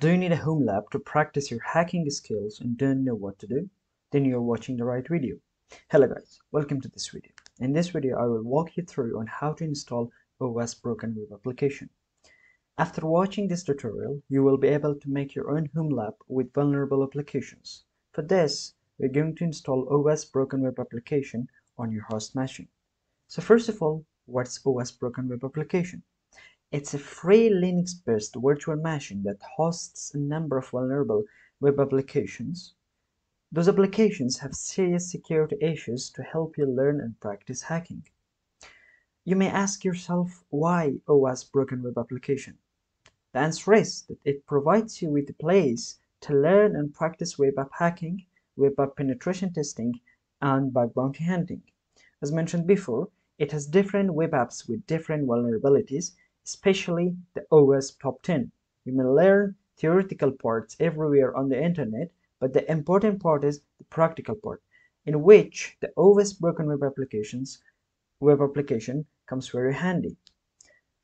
Do you need a home lab to practice your hacking skills and don't know what to do? Then you're watching the right video. Hello guys, welcome to this video. In this video I will walk you through on how to install OWASP Broken Web application. After watching this tutorial, you will be able to make your own home lab with vulnerable applications. For this, we're going to install OWASP Broken Web application on your host machine. So first of all, what's OWASP Broken Web application? It's a free Linux-based virtual machine that hosts a number of vulnerable web applications. Those applications have serious security issues to help you learn and practice hacking. You may ask yourself why OWASP Broken Web Application? The answer is that it provides you with a place to learn and practice web app hacking, web app penetration testing, and bug bounty hunting. As mentioned before, it has different web apps with different vulnerabilities especially the OWASP Top 10. You may learn theoretical parts everywhere on the internet, but the important part is the practical part, in which the OWASP Broken Web Applications web application comes very handy.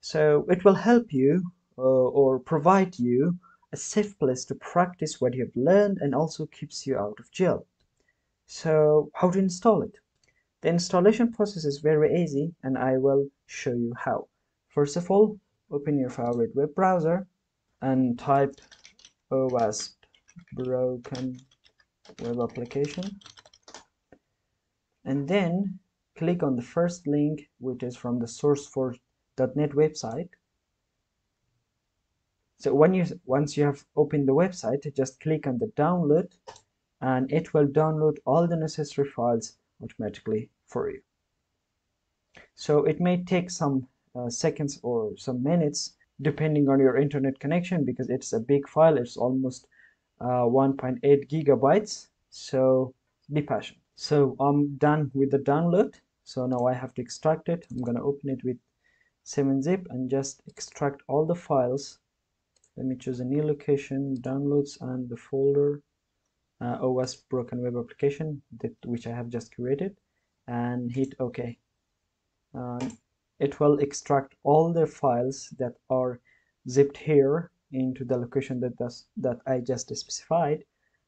So it will help you uh, or provide you a safe place to practice what you have learned and also keeps you out of jail. So how to install it? The installation process is very easy and I will show you how. First of all, open your favorite web browser and type OWASP broken web application. And then click on the first link which is from the sourceforge.net website. So when you once you have opened the website just click on the download and it will download all the necessary files automatically for you. So it may take some uh, seconds or some minutes depending on your internet connection because it's a big file. It's almost uh, 1.8 gigabytes. So be patient. So I'm done with the download. So now I have to extract it. I'm gonna open it with 7-zip and just extract all the files. Let me choose a new location downloads and the folder. Uh, OWASP broken web application that which I have just created and hit OK. Um, it will extract all the files that are zipped here into the location that that I just specified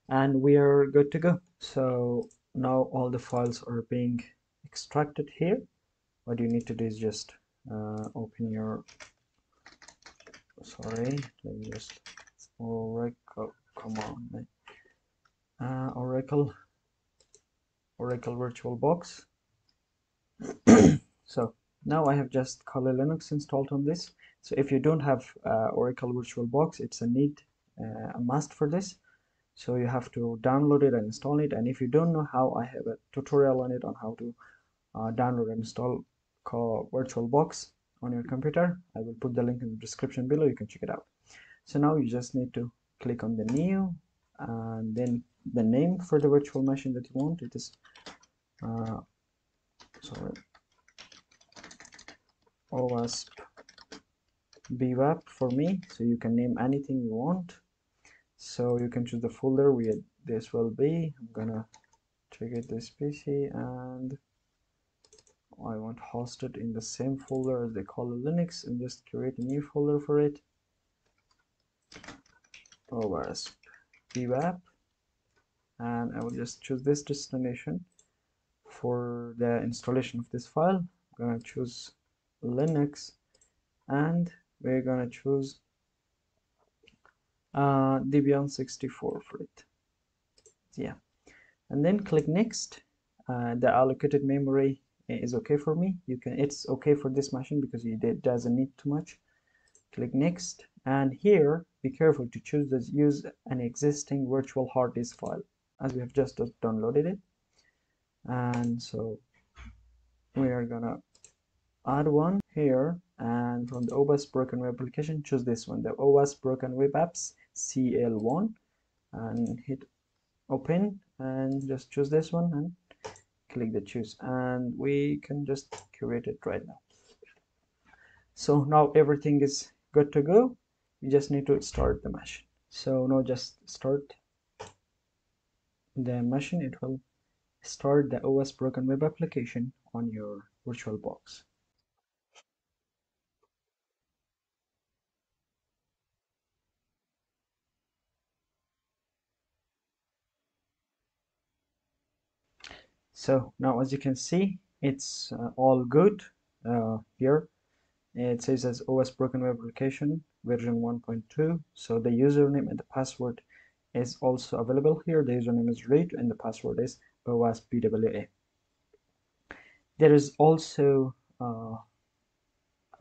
and we are good to go. So now all the files are being extracted here. What you need to do is just uh, open your sorry let me just oracle come on uh, oracle oracle virtual box. So now I have just Kali Linux installed on this. So if you don't have uh, Oracle VirtualBox it's a need uh, a must for this. So you have to download it and install it. And if you don't know how I have a tutorial on it on how to uh, download and install VirtualBox on your computer. I will put the link in the description below. You can check it out. So now you just need to click on the new and then the name for the virtual machine that you want. It is uh, OWASP BWAP for me so you can name anything you want. So you can choose the folder where this will be. I'm gonna trigger this PC and I want hosted in the same folder as they call it Linux and just create a new folder for it. OWASP BWAP and I will just choose this destination for the installation of this file. I'm gonna choose Linux and we're gonna choose uh, Debian 64 for it. Yeah. And then click next. Uh, the allocated memory is okay for me. You can it's okay for this machine because it doesn't need too much. Click next. And here be careful to choose to use an existing virtual hard disk file as we have just downloaded it. And so we are gonna add one here and from the OWASP broken web application choose this one the OWASP broken web apps CL1 and hit open and just choose this one and click the choose and we can just create it right now. So now everything is good to go. You just need to start the machine. So now just start the machine. It will start the OWASP broken web application on your virtual box so now as you can see it's uh, all good uh, here. It says as OWASP Broken Web Application version 1.2 so the username and the password is also available here. The username is root and the password is OSBWA there is also uh,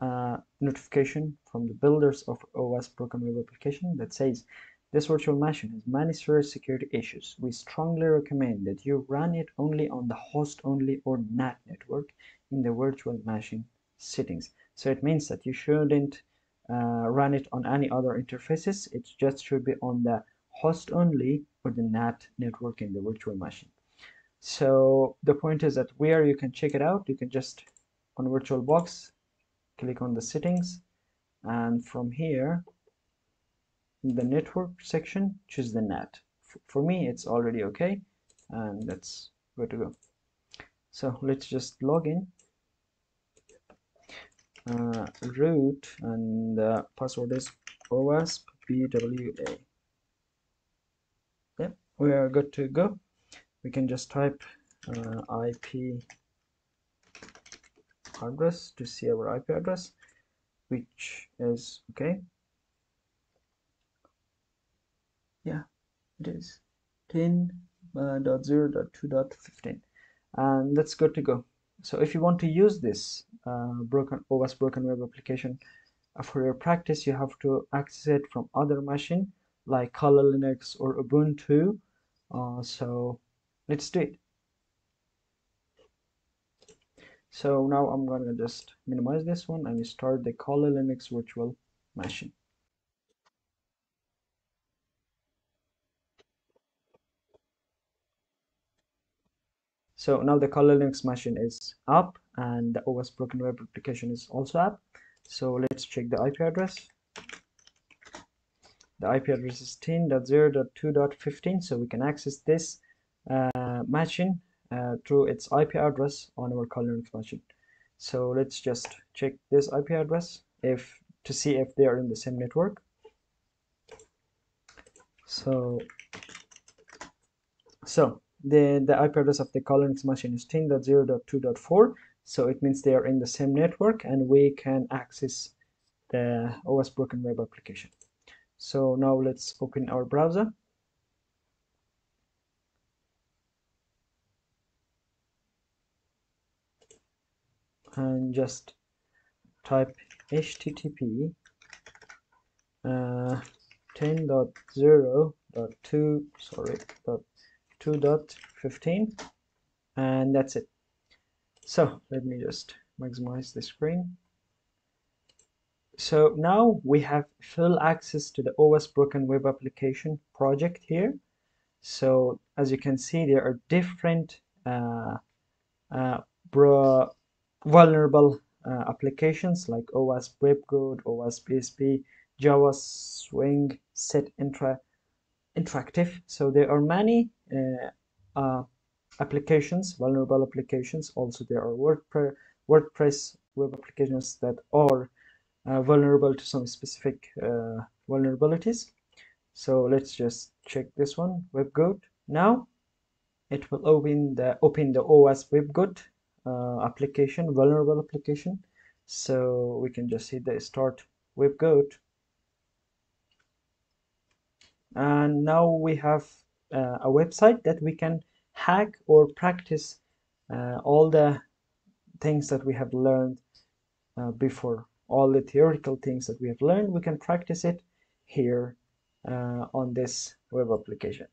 a notification from the builders of OWASP Broken Web Application that says this virtual machine has many serious security issues. We strongly recommend that you run it only on the host only or NAT network in the virtual machine settings. So it means that you shouldn't uh, run it on any other interfaces. It just should be on the host only or the NAT network in the virtual machine. So the point is that where you can check it out, you can just on VirtualBox, click on the settings, and from here the network section choose the NAT for me it's already okay and that's good to go. So let's just log in. Uh, root and the password is OSBWA yep we are good to go. We can just type uh, IP address to see our IP address which is okay yeah it is. 10.0.2.15 and that's good to go. So if you want to use this uh, broken OWASP broken web application uh, for your practice you have to access it from other machine like Kali Linux or Ubuntu. Uh, so let's do it. So now I'm gonna just minimize this one and start the Kali Linux virtual machine so now the Kali Linux machine is up and the OWASP Broken Web application is also up. So let's check the IP address. The IP address is 10.0.2.15 so we can access this uh, machine uh, through its IP address on our Kali Linux machine. So let's just check this IP address if to see if they are in the same network. So so the, the IP address of the Linux machine is 10.0.2.4 so it means they are in the same network and we can access the OWASP Broken Web application. So now let's open our browser. And just type http uh, 10.0.2 sorry dot 2.15 and that's it. So let me just maximize the screen. So now we have full access to the OWASP Broken Web Application project here. So as you can see there are different uh, uh, vulnerable uh, applications like OWASP WebGoat, OWASP BSP, Java Swing, Set Intra interactive. So there are many uh, uh, applications vulnerable applications. Also there are WordPress WordPress web applications that are uh, vulnerable to some specific vulnerabilities. So let's just check this one WebGoat now it will open the open the OWASP WebGoat uh, application vulnerable application. So we can just hit the start WebGoat and now we have uh, a website that we can hack or practice uh, all the things that we have learned uh, before. All the theoretical things that we have learned we can practice it here uh, on this web application.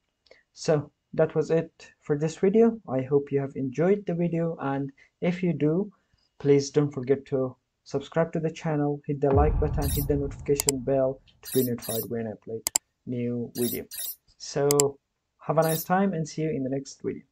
So that was it for this video. I hope you have enjoyed the video and if you do please don't forget to subscribe to the channel hit the like button hit the notification bell to be notified when i upload new video. So have a nice time and see you in the next video